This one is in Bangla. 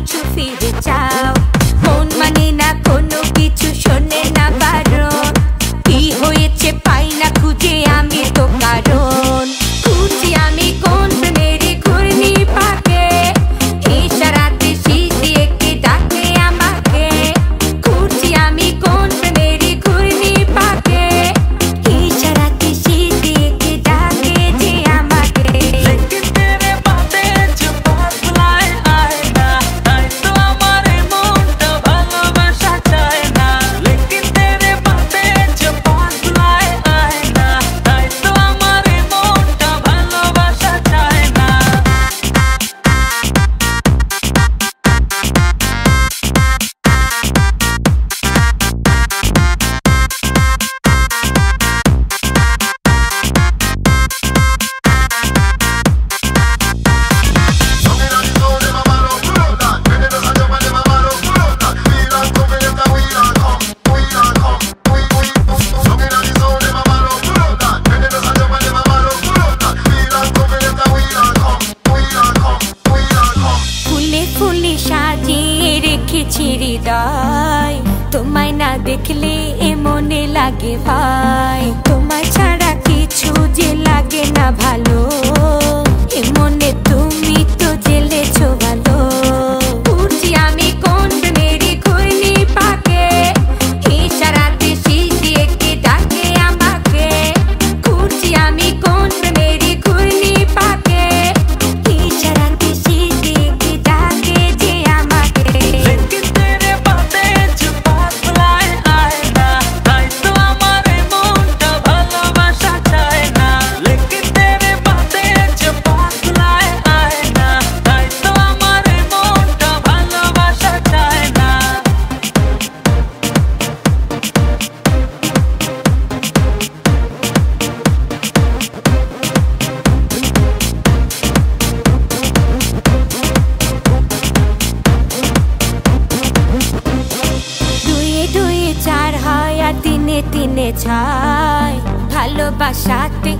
কিছু ফিরে চাও। মন মানে না কোনো কিছু শোনে না পেয়েছি হৃদয় তোমায় না দেখলে এ মনে লাগে ভাই। তোমায় ছাড়া কি ছায় ভালোবাসাতে